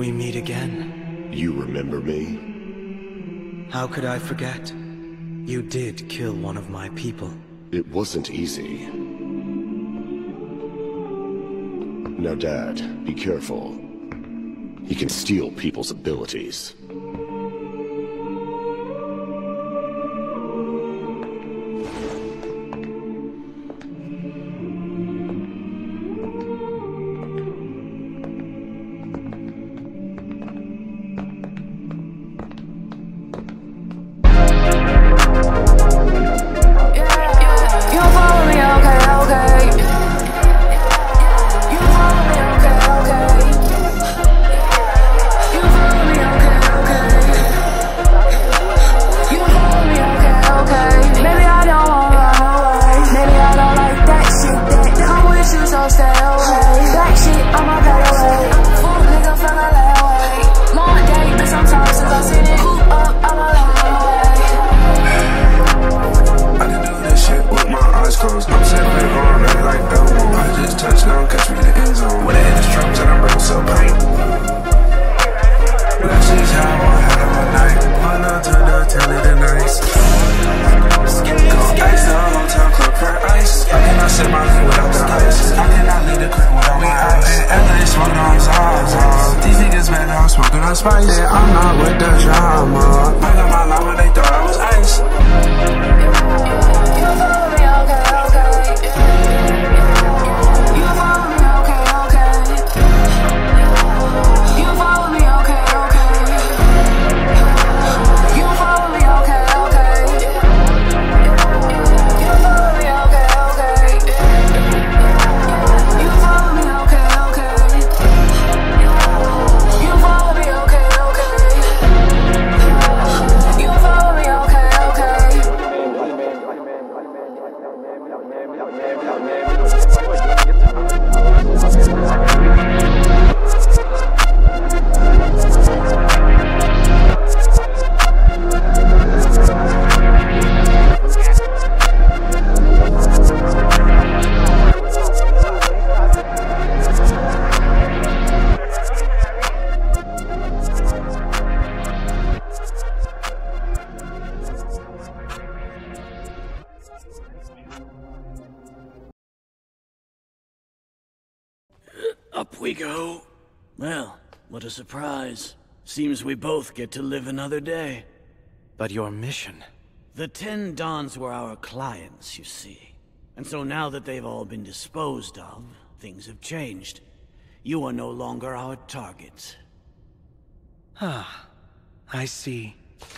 again. You remember me? How could I forget? You did kill one of my people. It wasn't easy. Now, Dad, be careful. He can steal people's abilities. I'm spice. Yeah, I'm not with the drama. I got my line when they thought I was ice. Up we go. Well, what a surprise. Seems we both get to live another day. But your mission... The Ten Dons were our clients, you see. And so now that they've all been disposed of, things have changed. You are no longer our target. Ah, I see.